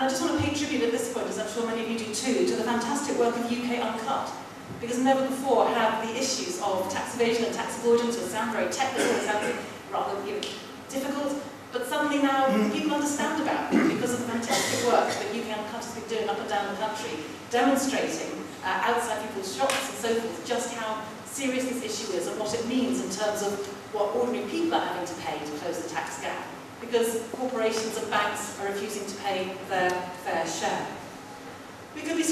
And I just want to pay tribute at this point, as I'm sure many of you do too, to the fantastic work of UK Uncut. Because never before have the issues of tax evasion and tax avoidance, which sound very technical, it sounds rather you know, difficult, but suddenly now people understand about it because of the fantastic work that UK Uncut has been doing up and down the country, demonstrating uh, outside people's shops and so forth just how serious this issue is and what it means in terms of what ordinary people are having to pay because corporations and banks are refusing to pay their fair share. We could be